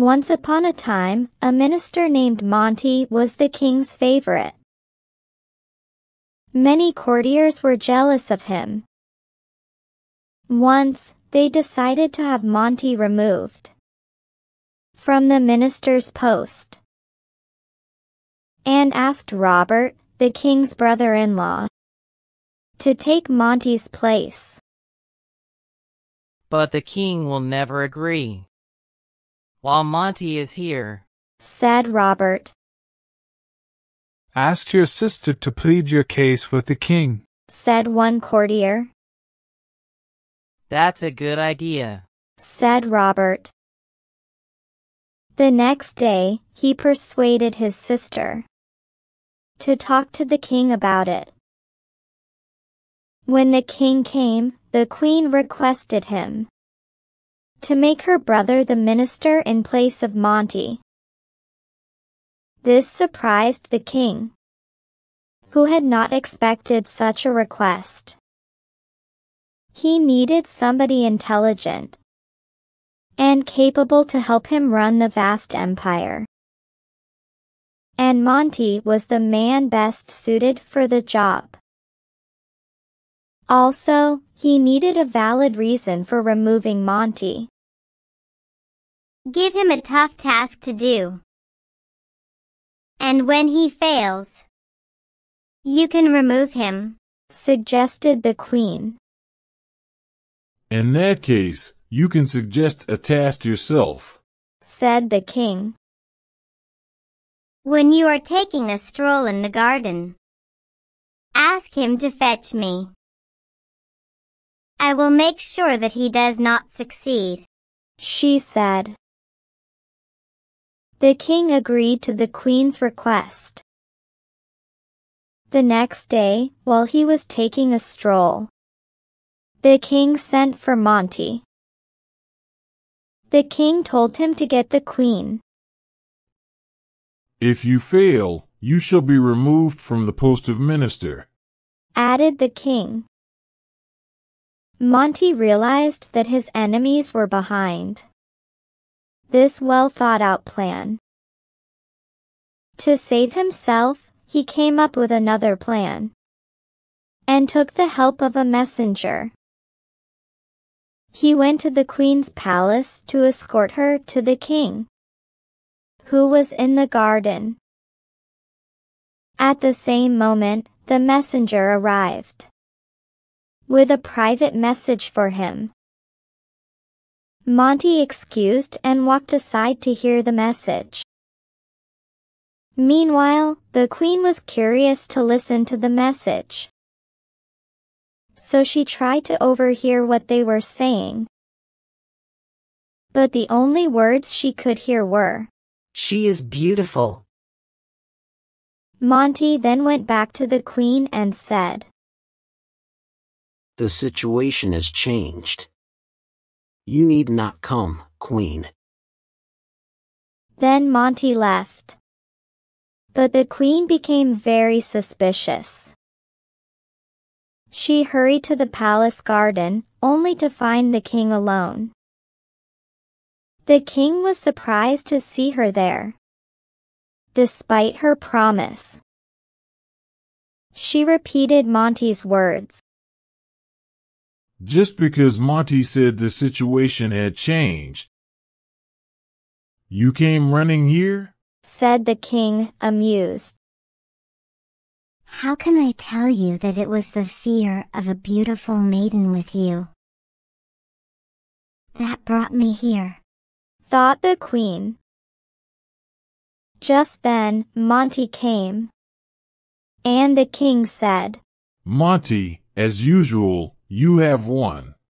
Once upon a time, a minister named Monty was the king's favorite. Many courtiers were jealous of him. Once, they decided to have Monty removed from the minister's post and asked Robert, the king's brother-in-law, to take Monty's place. But the king will never agree. While Monty is here, said Robert. Ask your sister to plead your case with the king, said one courtier. That's a good idea, said Robert. The next day, he persuaded his sister to talk to the king about it. When the king came, the queen requested him to make her brother the minister in place of Monty. This surprised the king, who had not expected such a request. He needed somebody intelligent and capable to help him run the vast empire. And Monty was the man best suited for the job. Also, he needed a valid reason for removing Monty. Give him a tough task to do. And when he fails, you can remove him, suggested the queen. In that case, you can suggest a task yourself, said the king. When you are taking a stroll in the garden, ask him to fetch me. I will make sure that he does not succeed, she said. The king agreed to the queen's request. The next day, while he was taking a stroll, the king sent for Monty. The king told him to get the queen. If you fail, you shall be removed from the post of minister, added the king. Monty realized that his enemies were behind this well thought out plan. To save himself, he came up with another plan and took the help of a messenger. He went to the queen's palace to escort her to the king, who was in the garden. At the same moment, the messenger arrived with a private message for him. Monty excused and walked aside to hear the message. Meanwhile, the queen was curious to listen to the message. So she tried to overhear what they were saying. But the only words she could hear were, She is beautiful. Monty then went back to the queen and said, the situation has changed. You need not come, Queen. Then Monty left. But the Queen became very suspicious. She hurried to the palace garden, only to find the king alone. The king was surprised to see her there. Despite her promise, she repeated Monty's words. Just because Monty said the situation had changed. You came running here? said the king, amused. How can I tell you that it was the fear of a beautiful maiden with you that brought me here? thought the queen. Just then, Monty came. And the king said, Monty, as usual, you have won.